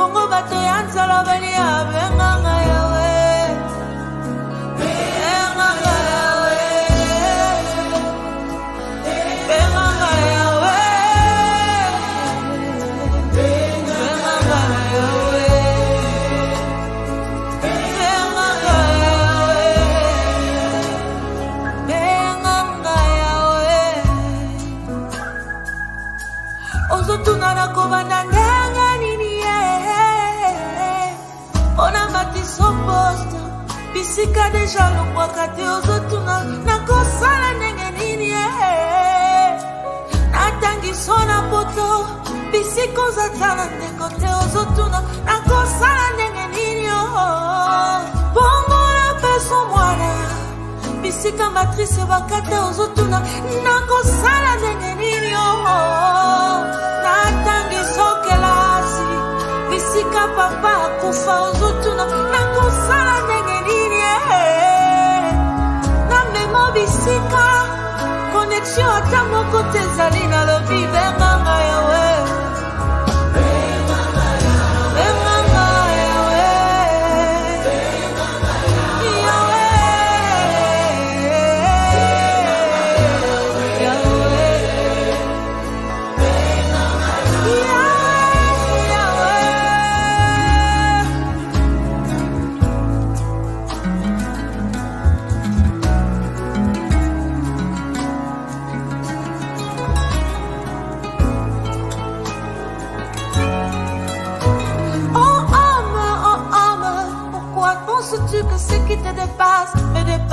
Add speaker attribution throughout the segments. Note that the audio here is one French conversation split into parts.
Speaker 1: bongo bato ya nzala bali abenganga yawe bisika deja longwaka te ozotuna nakosala ndenge nini natangiso na poto bisika ozatala ndeko te ozotuna nakosala ndenge nini o bongo napeso mwana bisika matrise bakate ozotuna nakosala ndenge nini natangiso kelasi bisika papa akufa ozotuna nakosala ndenge bisika konexio ata moko te ezali nalobi benganga yawe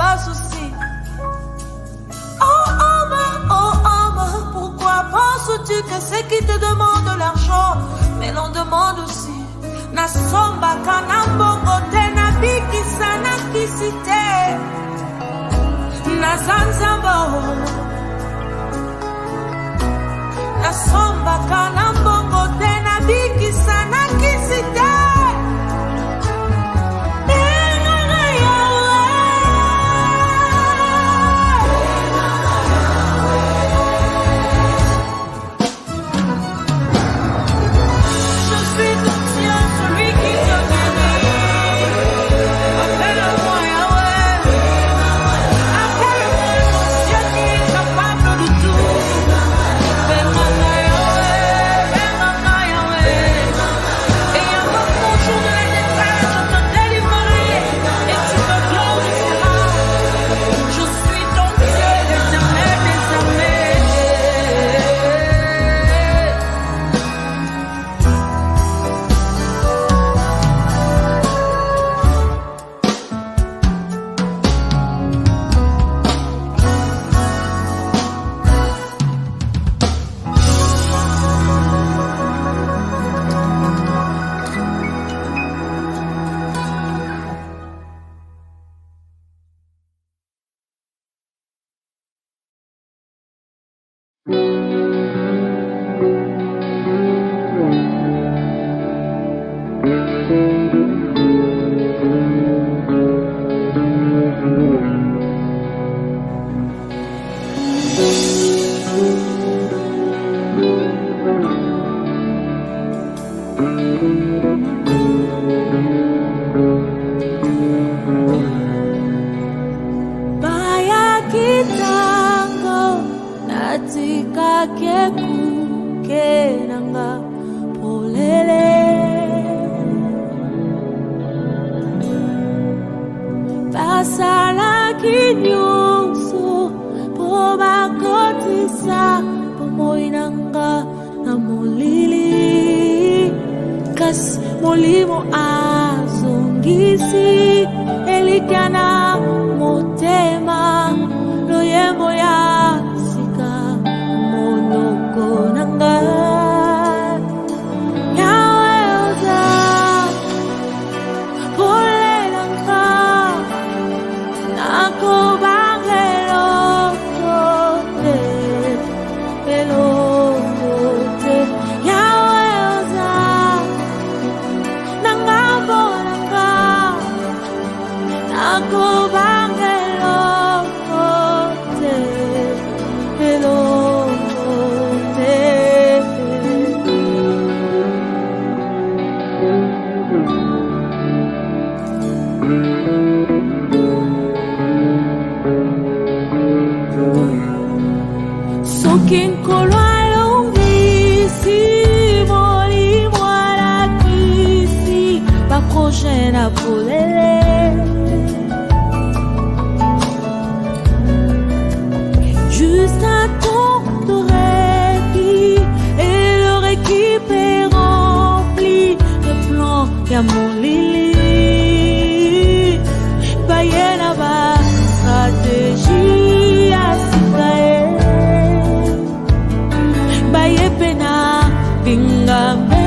Speaker 1: dépasse aussi Oh homme, oh homme, pourquoi penses-tu que ce qui te demande l'argent me l'en demande aussi nasombaka na mbongo te nabikisa nakisi te naza nzambo nasombaka na mbongo te nabikisa te pena, pinggan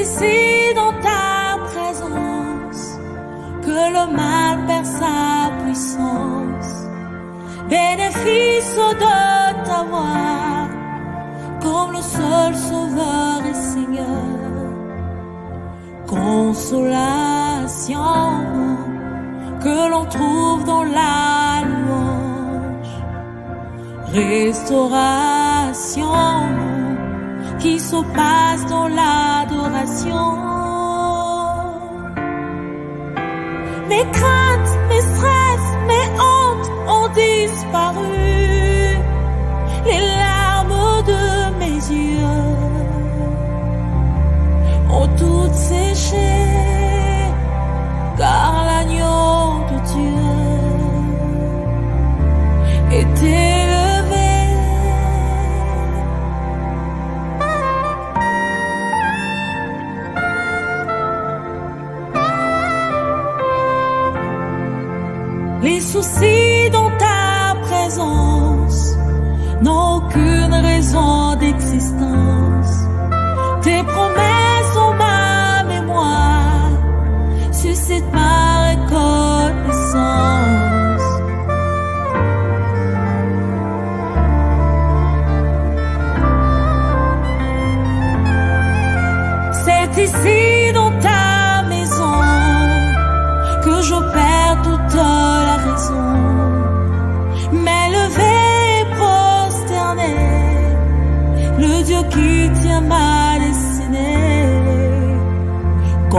Speaker 1: ici dans ta présence que le mal perd sa puissance. Bénéfice de t'avoir comme le seul sauveur et Seigneur. Consolation que l'on trouve dans la louange. Restauration qui se passe dans Mes craintes, mes stress, mes hontes ont disparu.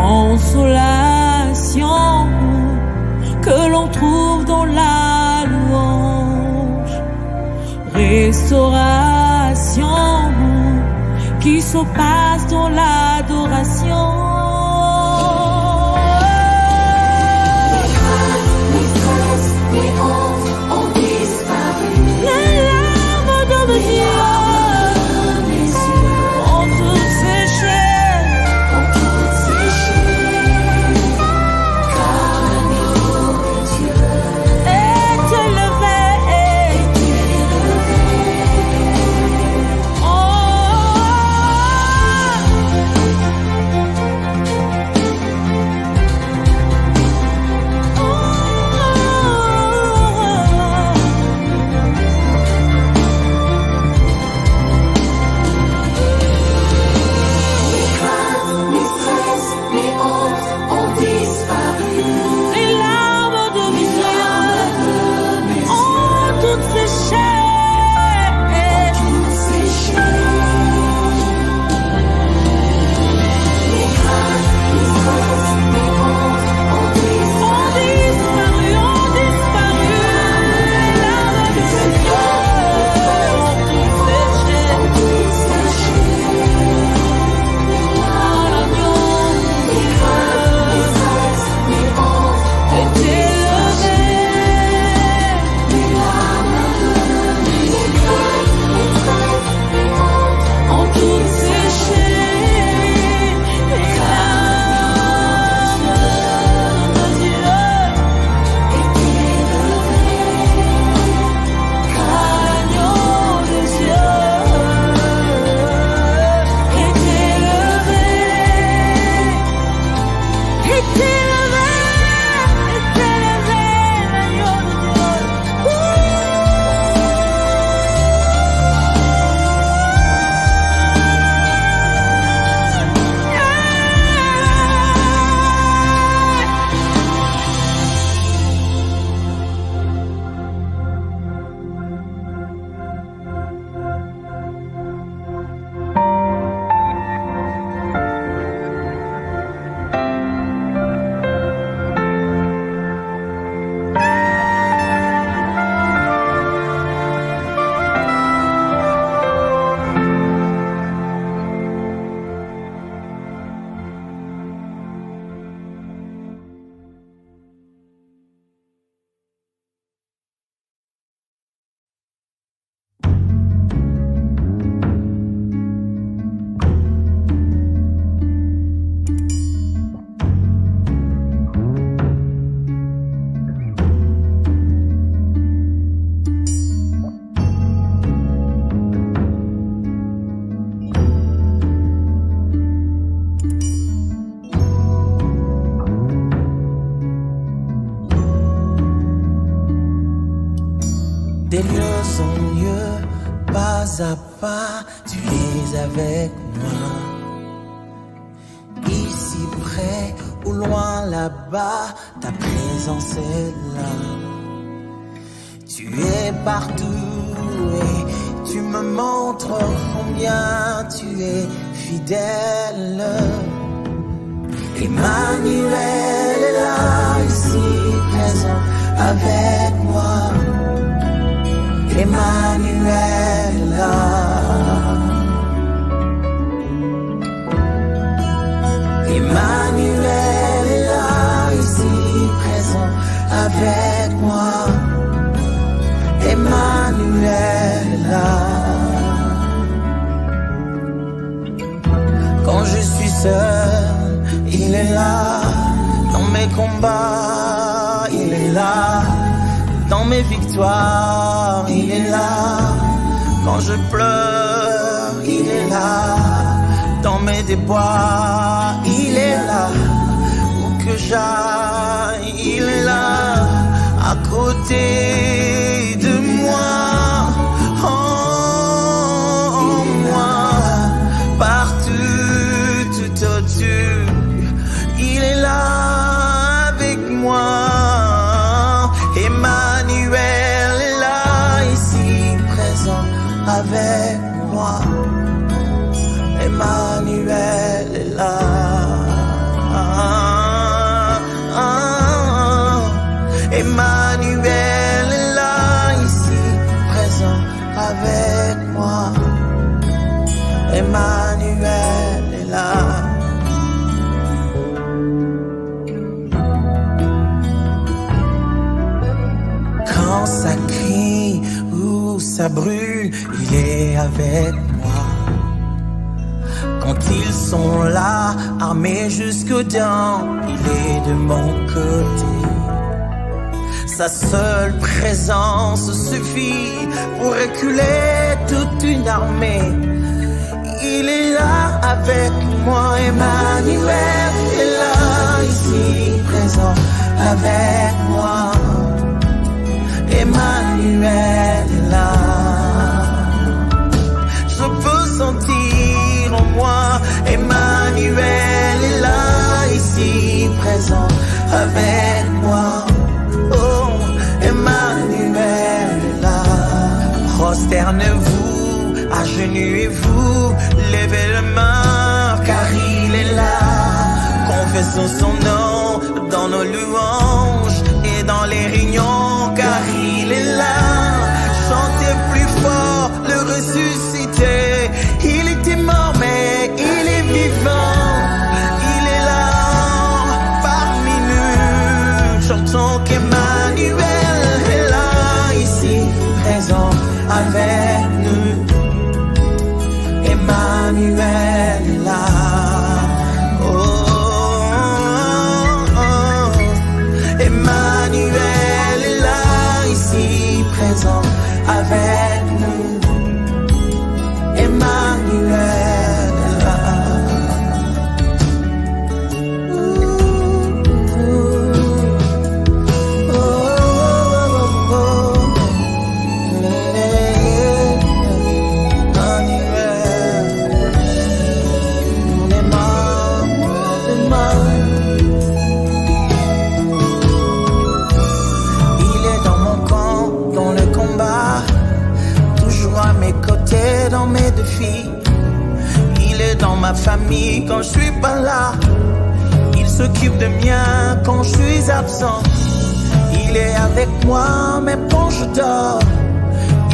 Speaker 1: Consolation que l'on trouve dans la louange. Restauration qui se passe dans l'adoration.
Speaker 2: Pas, tu es avec moi. Ici près ou loin là-bas, ta présence est là. Tu es partout et tu me montres combien tu es fidèle. Emmanuel est là, ici présent avec moi. Emmanuel. Emmanuel est là, ici présent avec moi. Emmanuel est là. Quand je suis seul, il est là. Dans mes combats, il est là. Dans mes victoires, il est là. Quand je pleure, il est là. Dans mes déboires, il est là. Où que j'aille, il est là. À côté de moi. Brûle, il est avec moi. Quand ils sont là, armés jusqu'aux dents, il est de mon côté. Sa seule présence suffit pour reculer toute une armée. Il est là avec moi, Emmanuel est là, ici présent avec moi. Emmanuel est là. Moi, Emmanuel est là, ici présent avec moi. Oh, Emmanuel est là. Prosternez-vous, agenouillez-vous, levez la main, car il est là. Confessons son nom dans nos louanges et dans les réunions, car il est là. Dans mes défis. Il est dans ma famille quand je suis pas là. Il s'occupe de mien quand je suis absent. Il est avec moi même quand je dors.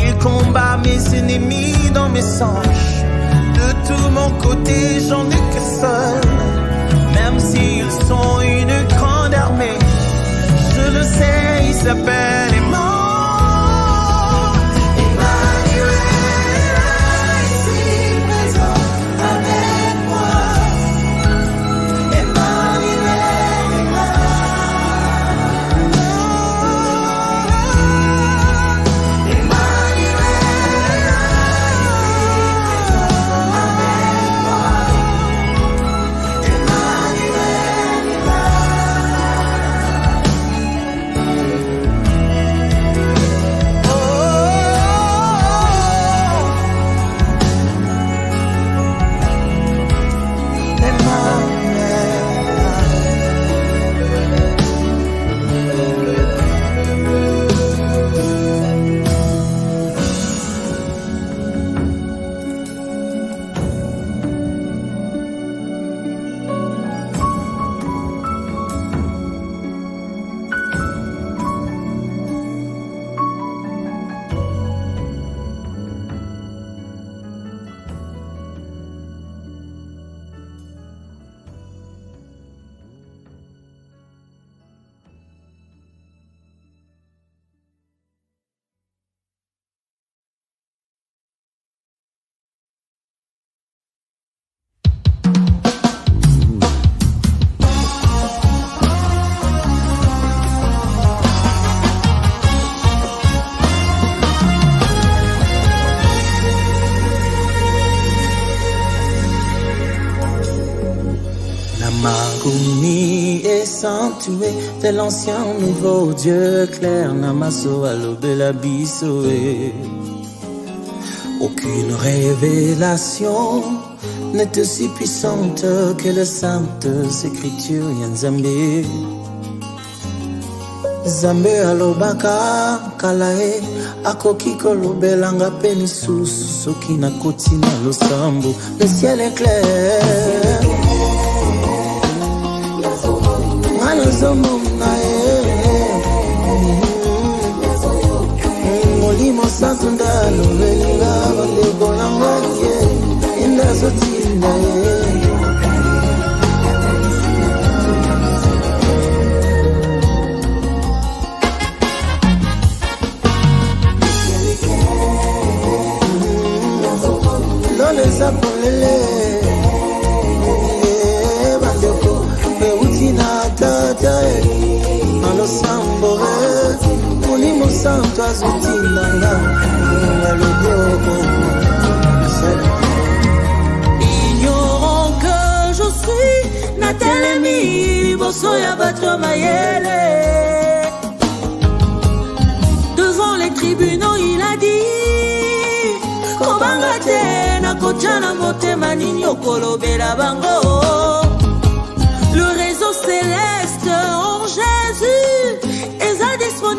Speaker 2: Il combat mes ennemis dans mes songes. De tout mon côté, j'en ai que seul. Même s'ils sont une grande armée, je le sais, il s'appelle tel l'ancien nouveau Dieu clair, Namaso alobela bisoé. Aucune révélation n'est aussi puissante que les saintes écritures Yanzambe. Zambe alobaka kalae akoki kolobelanga mpe lisusu soki nakoti na losambo le ciel est clair ezomonga molimo santu nda alobelinga bandeko nango ye. Inda azotinda ye. Molimo santo azotindanga alobi
Speaker 1: ignorant que je suis natelemi liboso ya bato mayele. Devant les tribunaux il a dit kobanga te nakotya na motema nini okolobela bango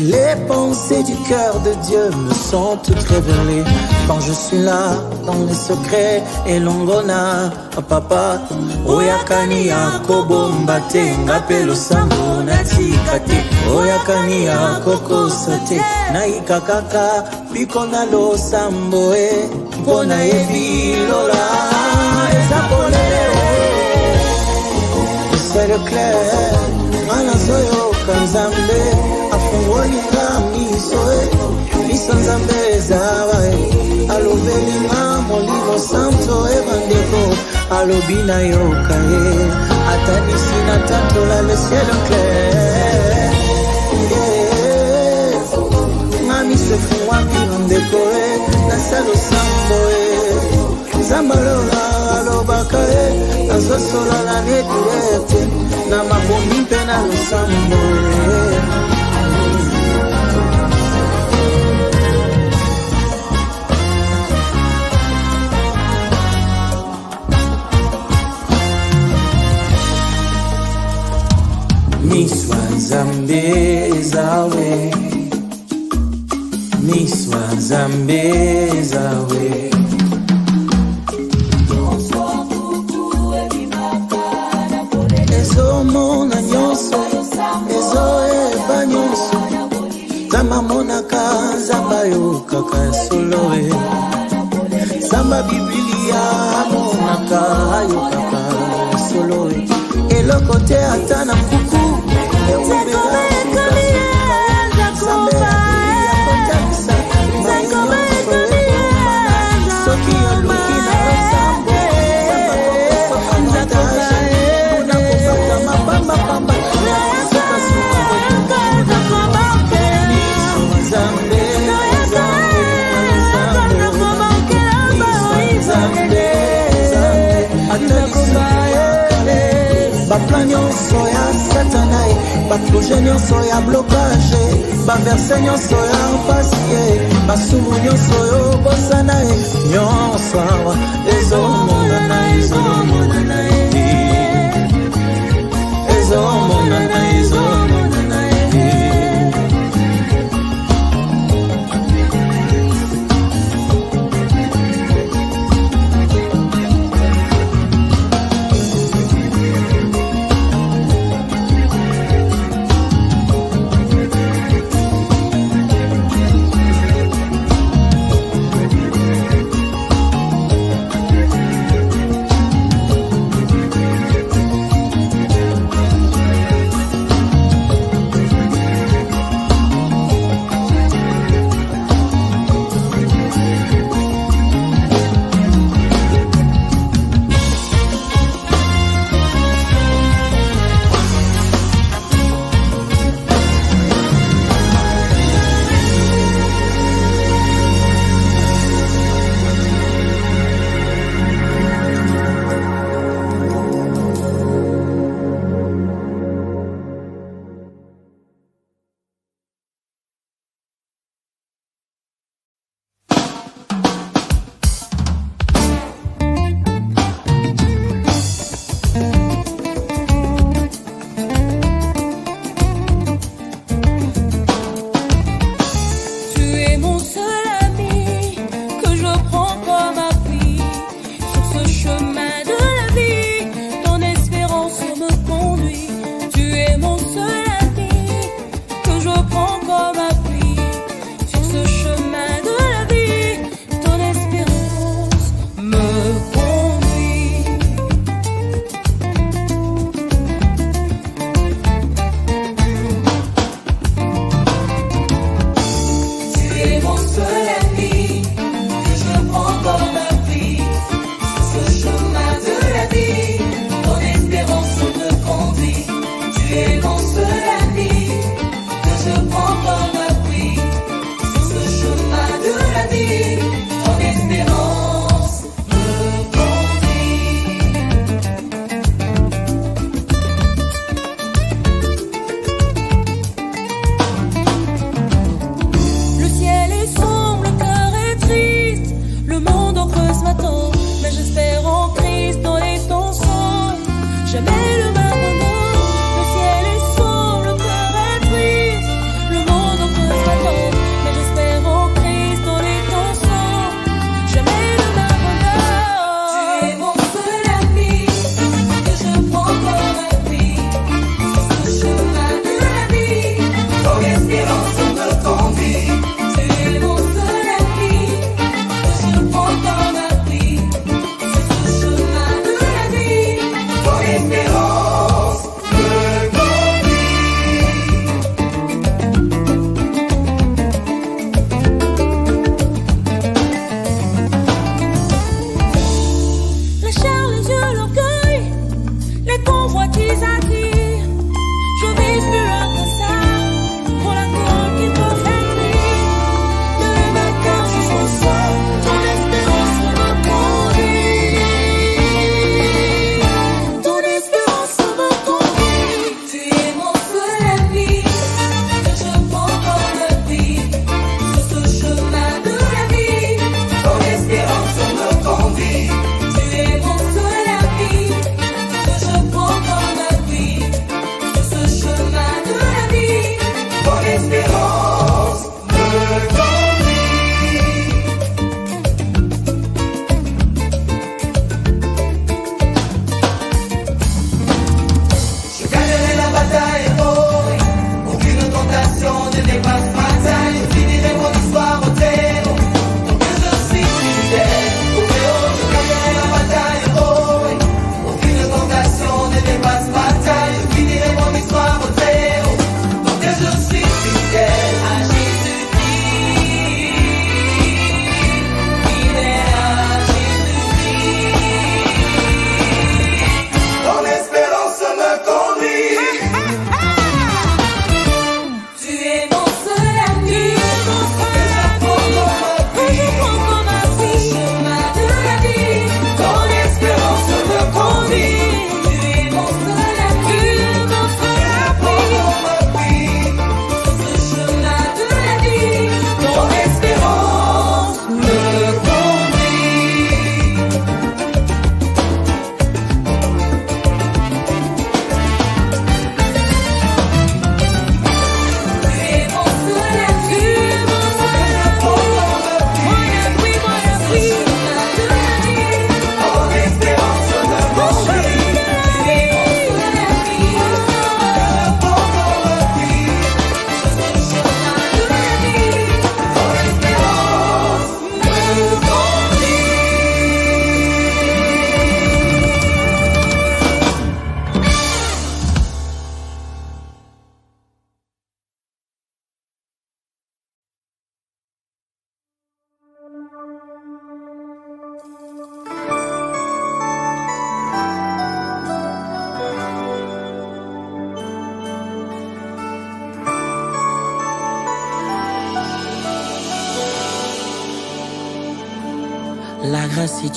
Speaker 2: Les pensées du cœur de Dieu me sont toutes révélées. Quand je suis là dans les secrets et l'ongona papa oyakani akobomba te ngape losambo natika te. Oyakani akokosa te naika kaka biko na losambo e mpo nayebi lola. Eza polele c'est le clair mwana zoyoka nzambe afungolinga miso miso nzambe ezaba e alobelinga molimo santo e bandeko alobi nayoka ye atanisi na tatola le ciel clair. Nga miso efungwami bandeko e nasala sambo e. Nzambe alola alobaka e nazosolala nedirete na makomi mpe na losambo e miswa nzambe zawe. Miswa nzambe zawe. Ezomona nyonso ezoyeba nyonso. Nzambe amonaka nzambe ayokaka solo e. Nzambe bibilia amonaka ayokaka solo e. Eloko te ata na nkuku Take over nyonso ya satana ye baproje nyonso ya blokage baverse nyonso ya mpasi ye basumu nyonso oyo bosana ye nyonso awa ezomonana ezomonana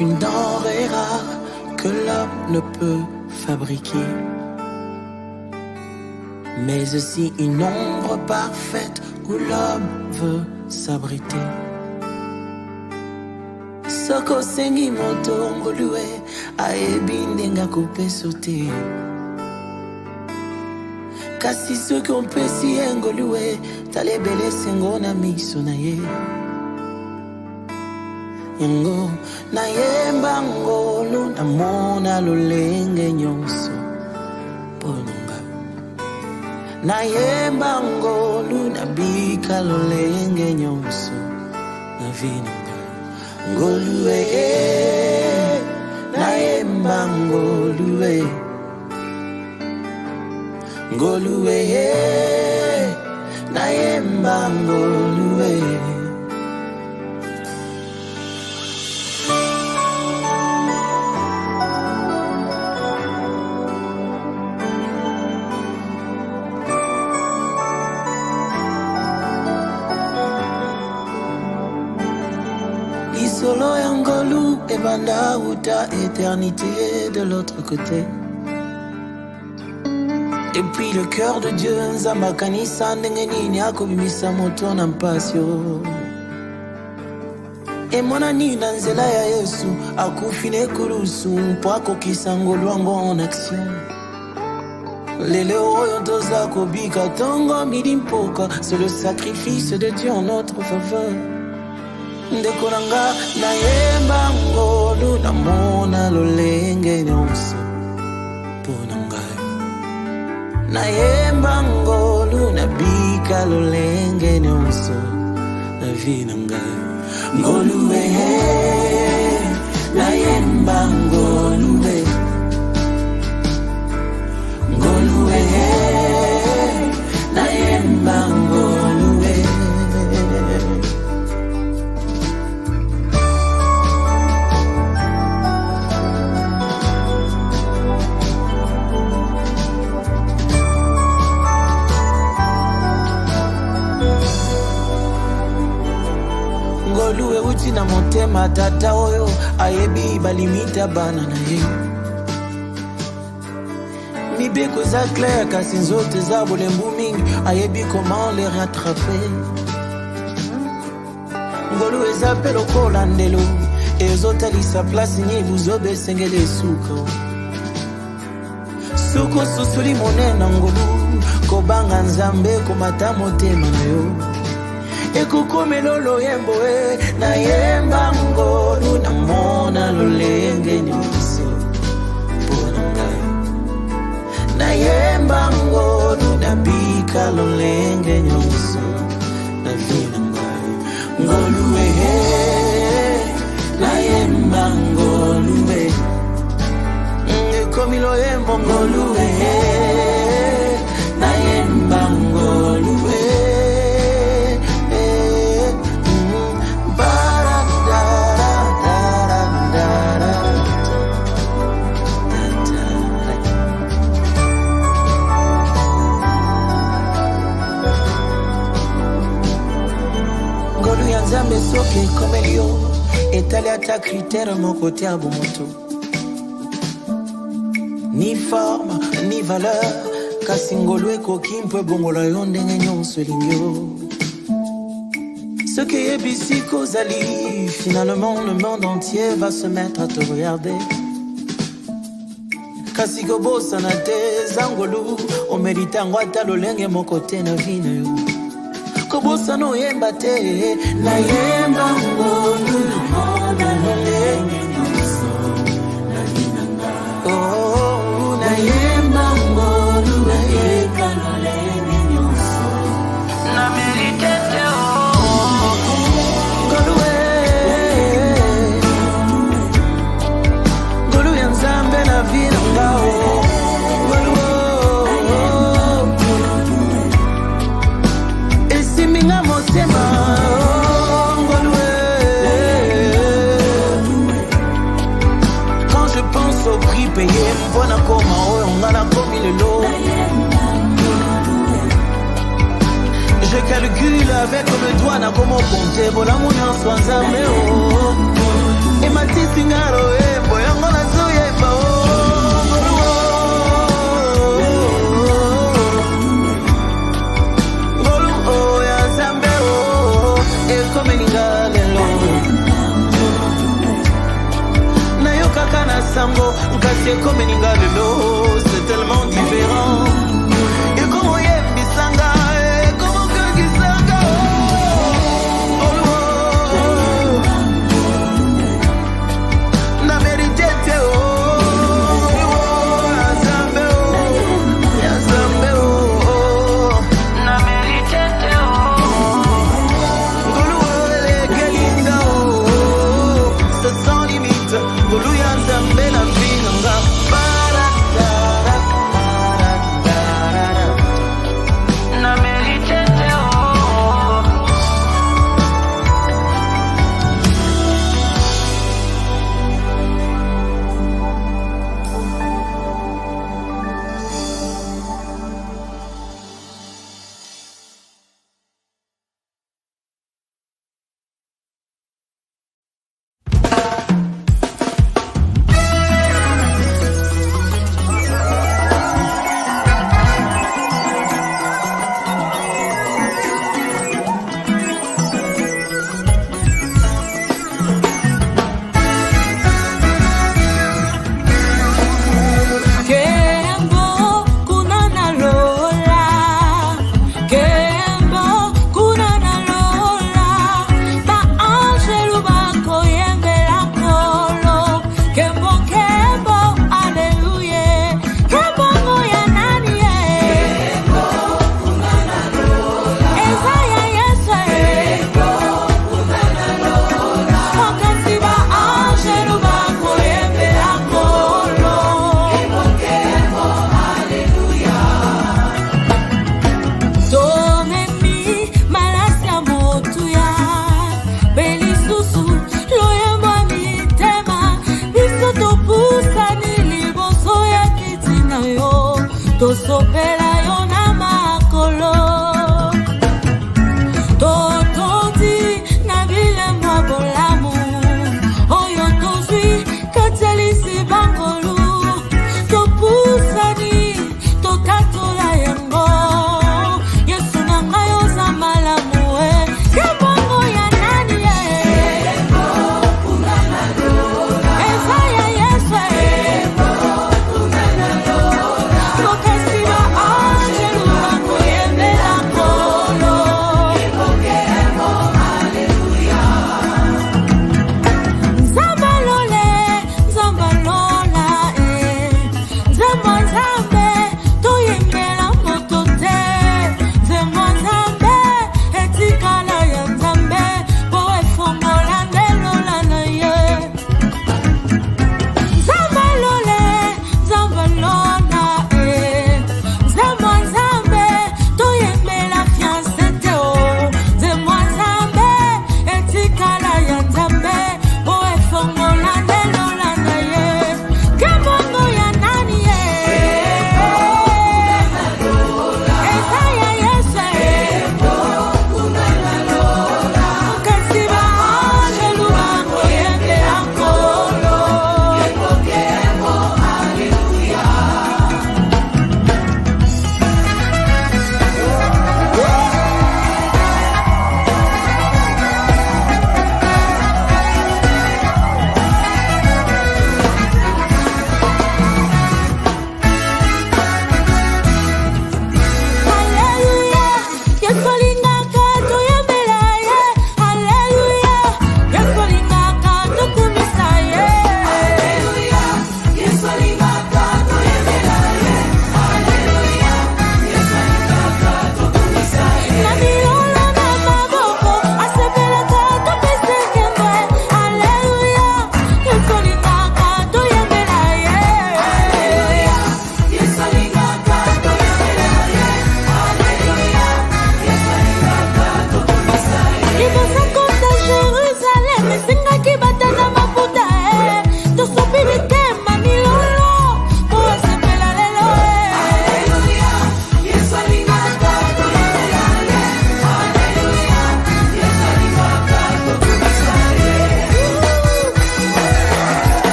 Speaker 2: une denrée rare que l'homme ne peut fabriquer. Mais aussi une ombre parfaite où l'homme veut s'abriter. soki osengi moto ongolue ayebi ndenge akopeso te kasi soki opesi ye ngolue tala ebele esengo na miso na ye yango nayemba ngolo, namona lolenge nyonso mponanga nayemba ngolu nabika lolenge nyonso na vinanga ngolue nayemba ngolue ngolue nayemba ngolue ngolu ebanda uta éternité de l'autre côté. Et puis le cœur de dieu nzambe akanisa ndenge nini akobimisa moto na mpasi emonani na nzela ya yesu akufi na ekulusu mpo akokisa en action. Lelo oyo toza kobika ntongo c'est le sacrifice de dieu en notre faveur ndeko na nga nayemba ngolu namona lolenge nyonso. Mpo na ngai. Nayemba ngolu nabika lolenge nyonso. Na vi na ngai. Ngolue nayemba ngolue ngolue euti na motema tata oyo ayebi balimita bana na ye. Mibeko eza claire kasi nzoto eza bolembu mingi ayebi comment le rattraper ngolu eza mpe lokola ndelo ezotalisa place nyibu zobe esengeli esuka. Soki osusuli monene ngolu kobanga nzambe komata motema na yo ekokomela loyembo e nayemba ngolu namona lolenge nyonso mpona ngai nayemba ngolu nabika lolenge nyonso na vi na ngai ngolu e nayemba ngolu e ekomi loyembo ngolu nzambe soki ekomeli yo etali ata kritere moko te ya bomoto. Ni forme ni valeur. Kasi ngolu ekoki mpo ebongola yo ndenge nyonso elingi yo Ce qui est ici kozali, finalement le monde entier va se mettre à te regarder. kasi kobosana te zangolu omerite yango ata lolenge moko te na vi na yo nakobosana oyemba te. Nayemba mbondu oh, oh, oh, nayemba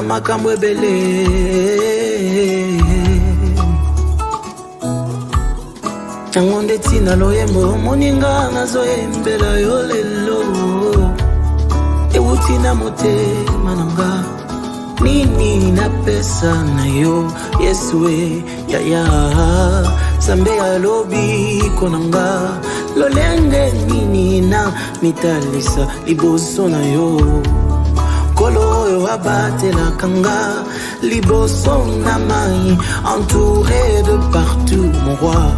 Speaker 2: na makambo ebele. Yango nde ntina loyembo moninga nazoyembela yo lelo. Ewuti na motema na nga nini napesa na yo? Yesue yaya zambe alobi konanga lolenge nini na mitalisa liboso na yo kolo oyo abatelaka nga liboso na mai entouré de partout mon roi.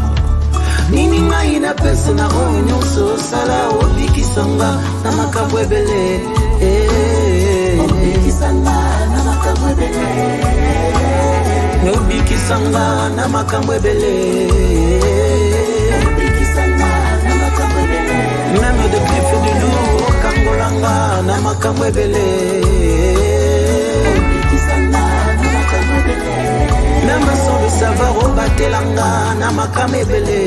Speaker 2: Nini ngai napesa na oyo nyonso osala obikisanga na makambo ebele. Obikisanga na makambo ebele okangolanga na makambo ebele. Sans le savoir obatelanga na makambo ebele.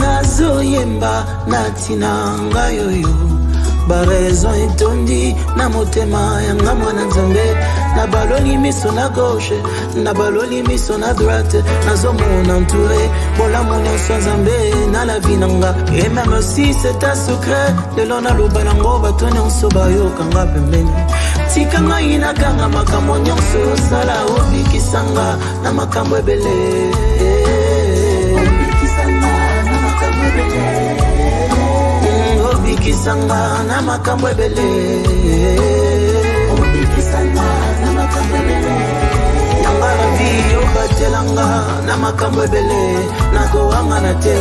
Speaker 2: Nazoyemba na ntina ngai oyo baraison etondi. Na motema yanga mwana nzambe. Na baloli miso na gauche na baloli miso na droite. Nazomona entouré bolamu nyonso nzambe na la vi na nga et même si un secret lelo naloba nango bato nyonso bayokanga pembeni. Tika ngai nakanga makambo nyonso osala obikisanga na makambo ebele obikisanga na makambo ebele. Yanga la vi obatelanga na makambo ebele. Nakowanga na te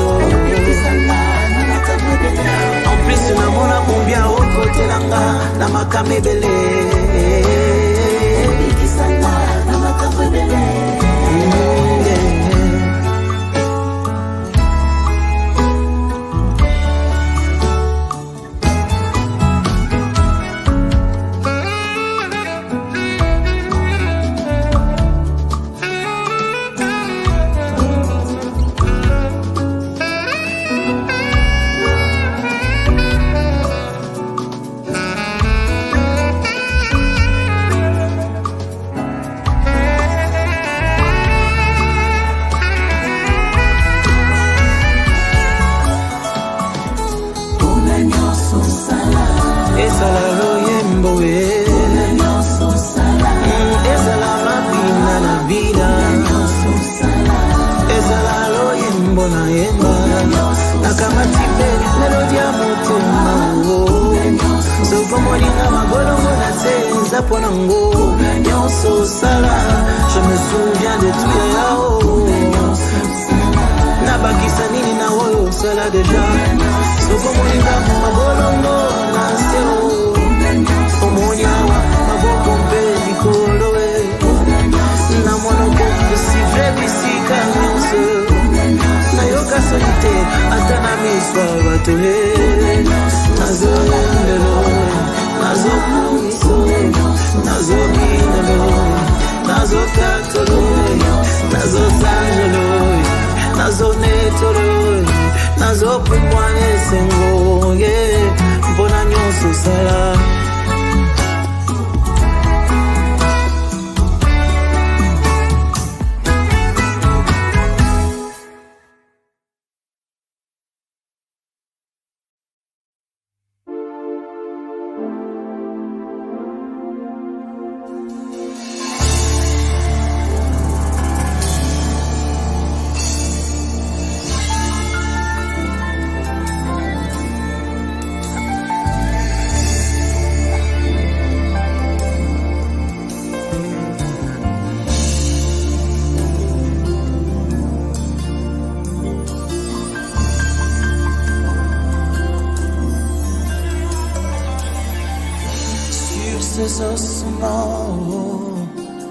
Speaker 2: plus namona kombia okotelanga na makambo ebele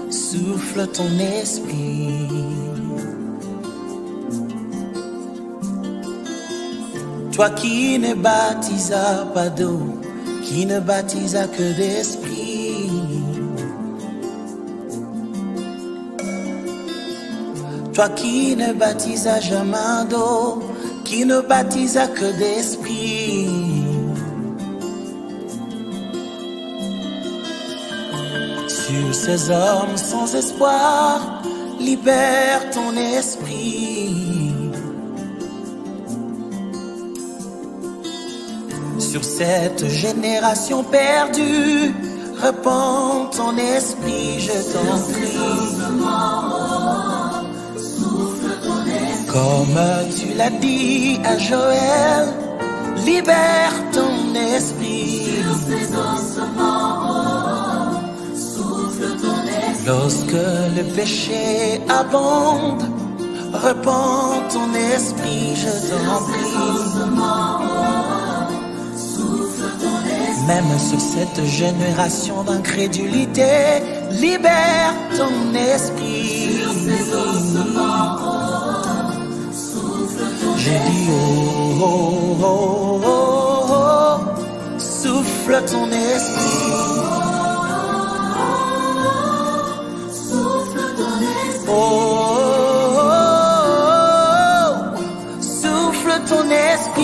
Speaker 2: Souffle ton esprit. Toi qui ne baptisas pas d'eau, qui ne baptisas que d'esprit. Toi qui ne baptisas jamais d'eau, qui ne baptisas que d'esprit. Ces hommes sans espoir, libère ton esprit. Sur cette génération perdue, répands ton esprit, je t'en prie. Comme tu l'as dit à Joël, libère ton esprit. Lorsque le péché abonde, répands ton esprit, je t'en prie. Même sur cette génération d'incrédulité, libère ton esprit. J'ai dit oh, oh, oh, oh, oh, souffle ton esprit. Ton esprit.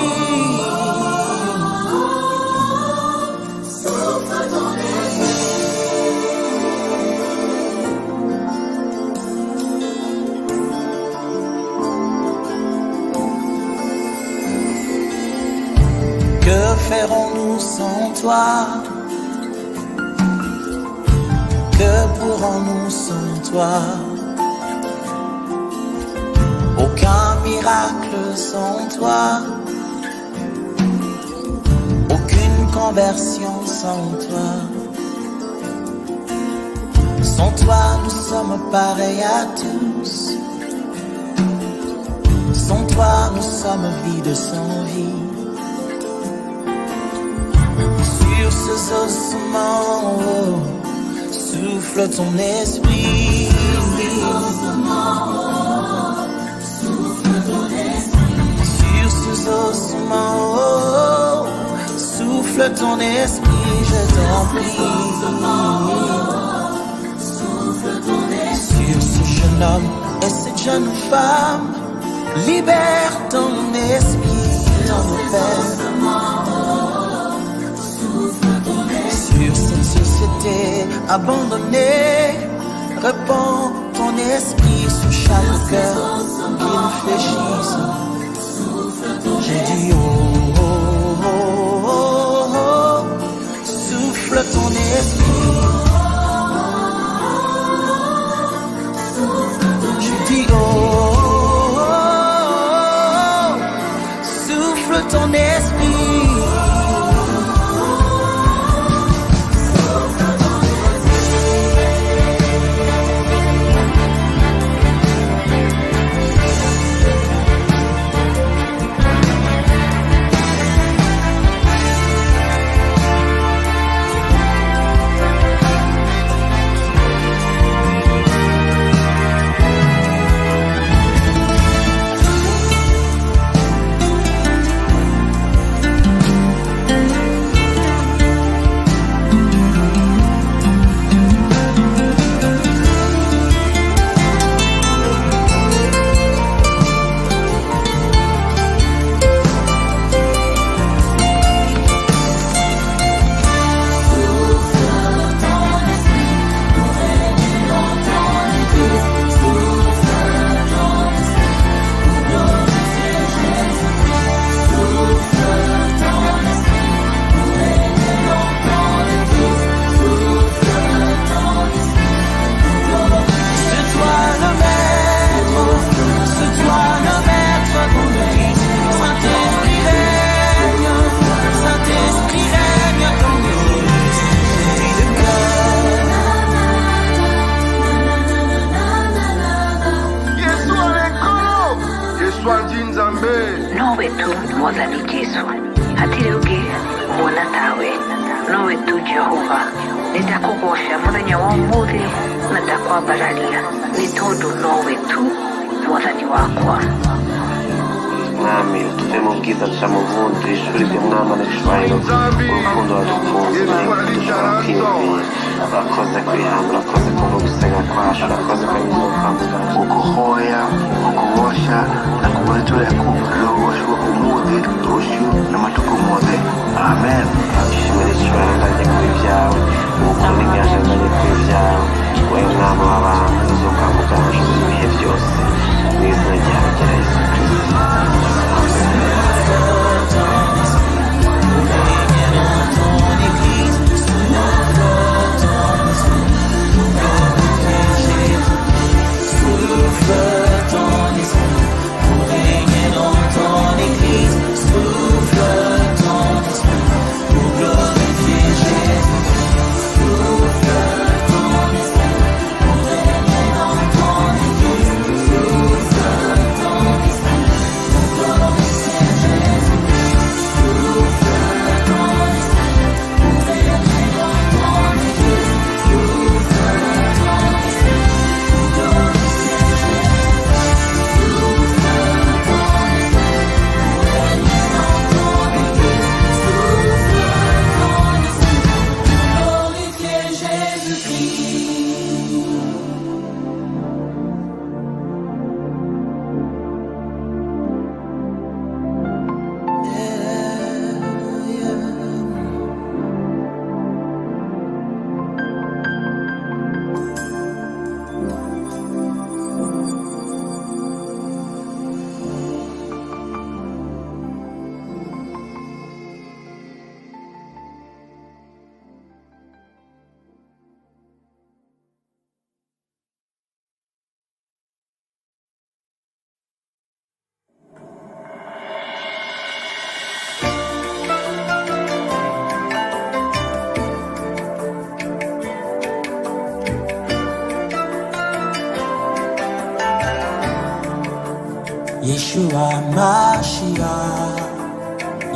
Speaker 2: Que ferons-nous sans toi? Que pourrons-nous sans toi? Miracle sans toi. Aucune conversion sans toi. Sans toi nous sommes pareils à tous. Sans toi nous sommes vides sans vie. Sur ces ossements, oh, souffle ton esprit. Ces ossements, souffle ton esprit, je t'en prie. Sur ce jeune homme et cette jeune femme, libère ton esprit, ton Père. sur cette société abandonnée. Répands ton esprit sur chaque cœur qui réfléchisse. J'ai dit oh, oh, oh, oh, oh, souffle ton esprit. J'ai dit oh, oh, oh, oh, souffle ton esprit.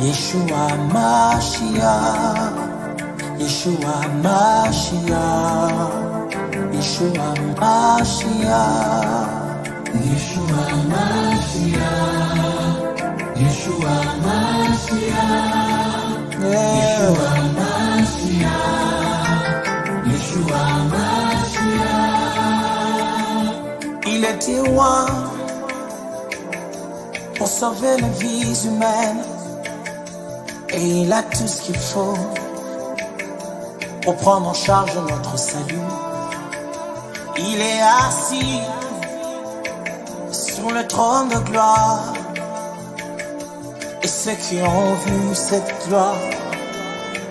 Speaker 2: Yeshua Mashiach, Yeshua Mashiach, Yeshua Mashiach, Yeshua Mashiach, Yeshua Mashiach, Yeshua Mashiach, Yeshua Mashiach. Il était loin pour sauver les vies humaines. Et il a tout ce qu'il faut pour prendre en charge notre salut. Il est assis sur le trône de gloire. Et ceux qui ont vu cette gloire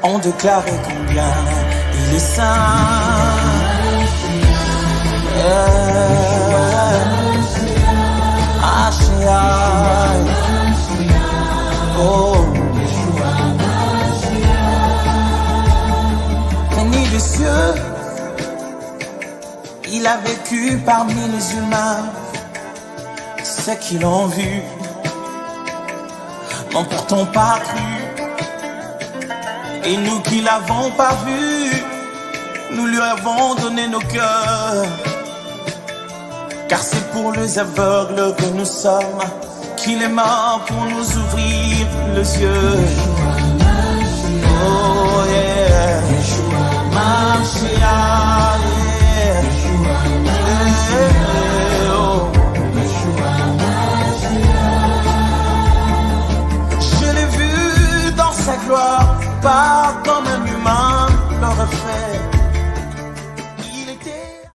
Speaker 2: ont déclaré combien il est saint. Oh. Il a vécu parmi les humains. Ceux qui l'ont vu n'en pourtant pas cru. Et nous qui l'avons pas vu, nous lui avons donné nos cœurs. Car c'est pour les aveugles que nous sommes qu'il est mort pour nous ouvrir les yeux. Oh yeah. Gloire, pas comme un humain l'aurait fait.